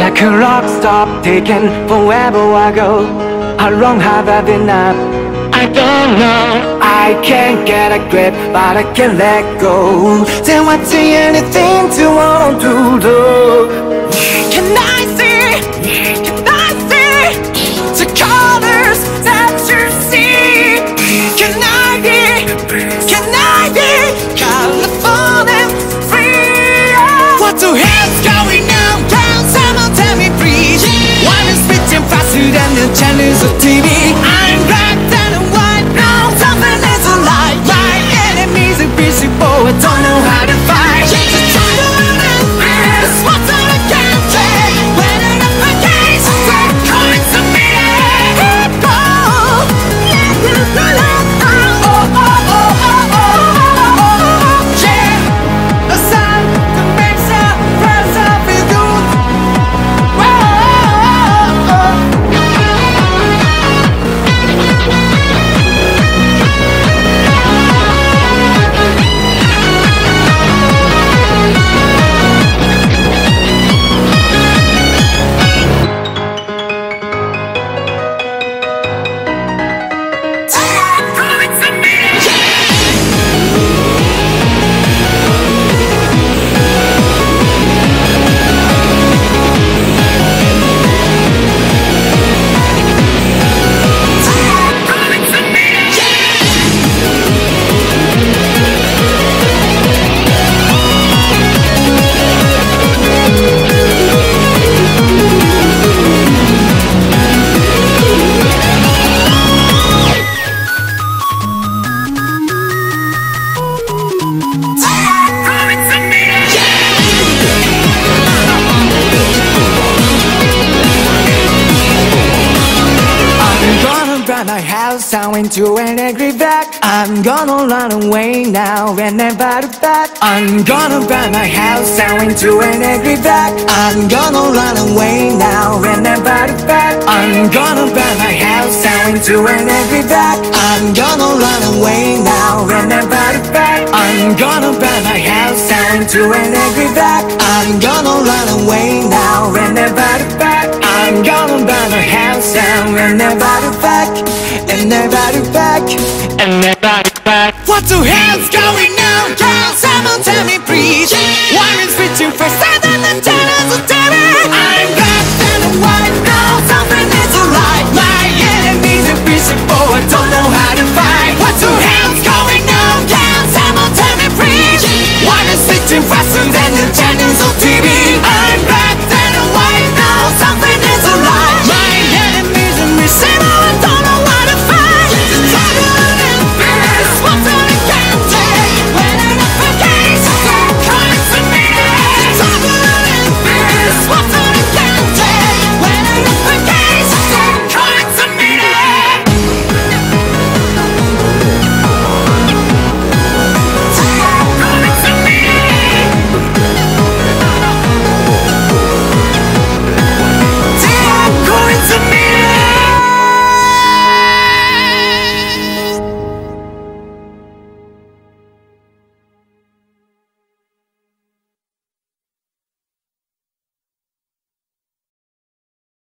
Like a rock stop taken forever ago. How long have I been up? I don't know. I can't get a grip but I can't let go. Then what's anything to want to do Can I the channels of TV. I'm run my house down into an angry back I'm gonna run away now and never back. I'm gonna run my house down into an angry back I'm gonna run away now and never back. I'm gonna run my house down into an angry back I'm gonna run away now and never back. I'm gonna run my house down into an angry back I'm gonna run away now and never back. I'm gonna 마음을 항상 And everybody back And everybody back And everybody back What the hell's going on? Girl, someone tell me please Why is it too fast and the channels a terror? I'm black and white now Something is alive My enemy's invisible I don't know how to fight the hell's going on? Tell me please Why is reaching for seven and the channels a TV?